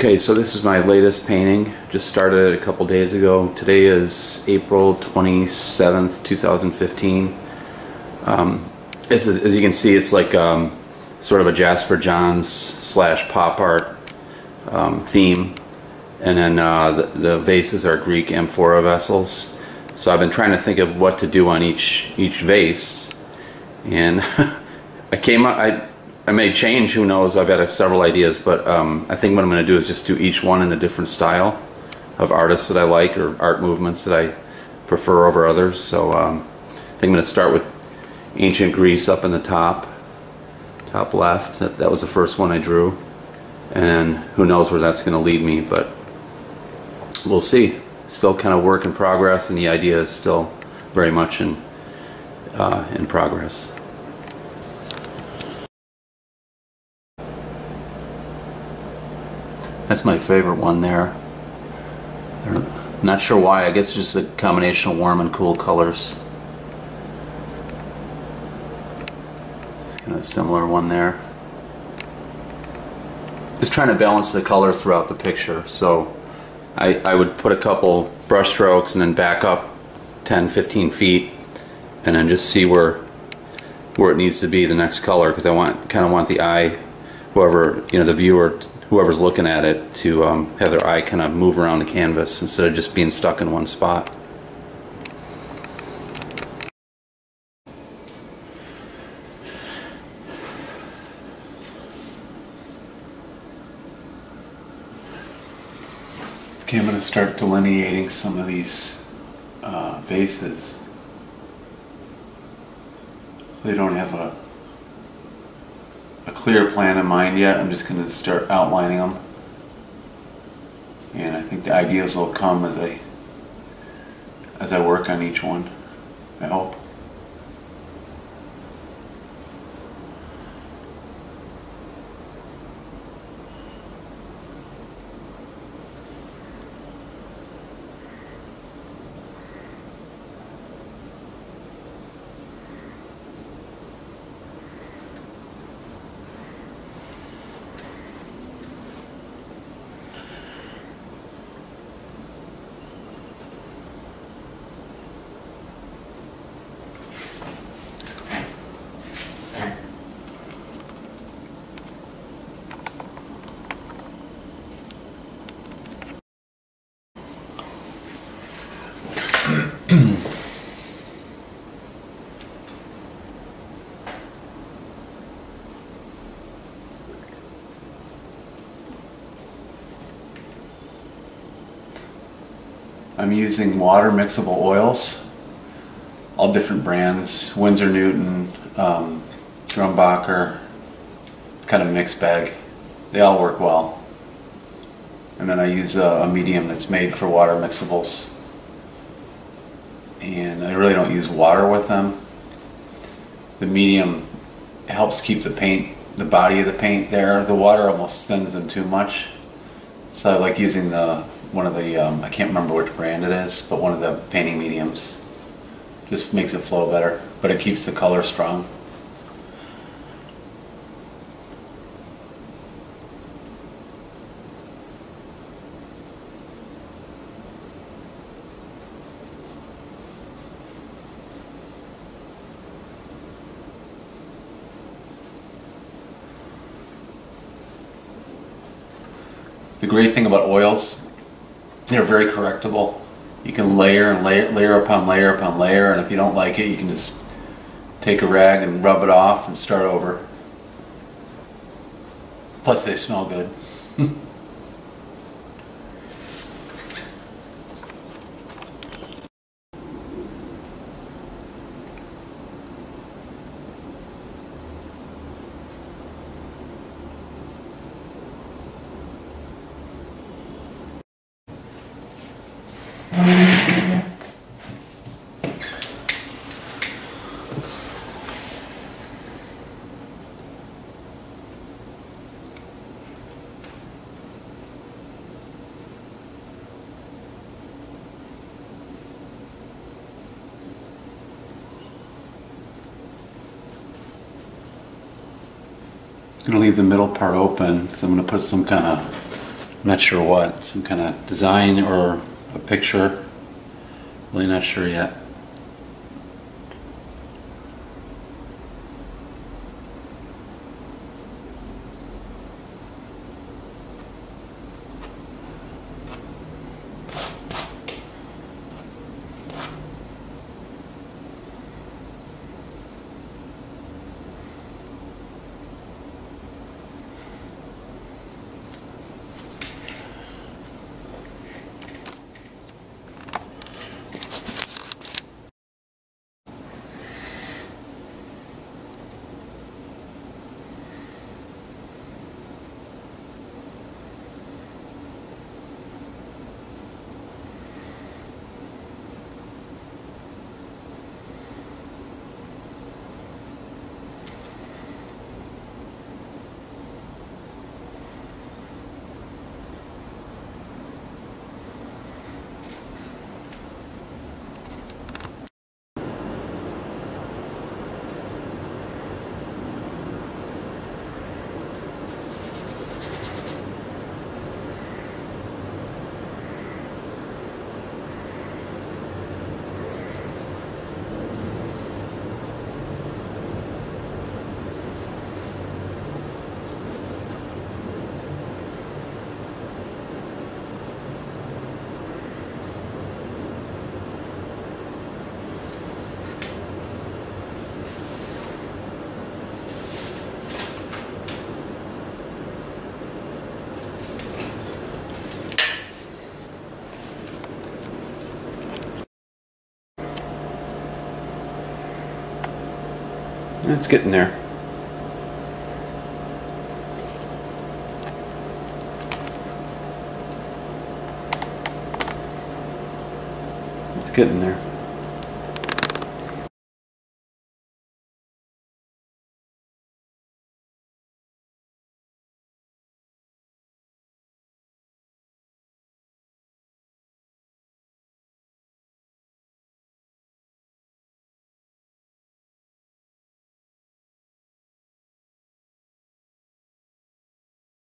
Okay, so this is my latest painting. Just started a couple days ago. Today is April 27th, 2015. Um, this is, as you can see, it's like um, sort of a Jasper Johns slash pop art um, theme. And then uh, the, the vases are Greek amphora vessels. So I've been trying to think of what to do on each each vase. And I came up, I, I may change, who knows, I've got several ideas, but um, I think what I'm going to do is just do each one in a different style of artists that I like or art movements that I prefer over others. So um, I think I'm going to start with ancient Greece up in the top, top left. That, that was the first one I drew. And who knows where that's going to lead me, but we'll see. Still kind of work in progress, and the idea is still very much in, uh, in progress. That's my favorite one there. They're not sure why, I guess it's just a combination of warm and cool colors. It's kind of a similar one there. Just trying to balance the color throughout the picture. So I, I would put a couple brush strokes and then back up 10, 15 feet and then just see where where it needs to be the next color because I want kind of want the eye whoever you know the viewer whoever's looking at it to um, have their eye kind of move around the canvas instead of just being stuck in one spot. Okay, I'm going to start delineating some of these uh, vases. They don't have a a clear plan in mind yet. I'm just going to start outlining them. And I think the ideas will come as I as I work on each one. I hope. I'm using water mixable oils, all different brands, Winsor Newton, um, kind of mixed bag. They all work well. And then I use a, a medium that's made for water mixables. And I really don't use water with them. The medium helps keep the paint, the body of the paint there. The water almost thins them too much. So I like using the one of the, um, I can't remember which brand it is, but one of the painting mediums. Just makes it flow better, but it keeps the color strong. The great thing about oils they're very correctable. You can layer and layer, layer upon layer upon layer, and if you don't like it, you can just take a rag and rub it off and start over. Plus, they smell good. I'm to leave the middle part open, so I'm to put some kind of I'm not sure what, some kind of design or a picture. Really not sure yet. It's getting there. It's getting there.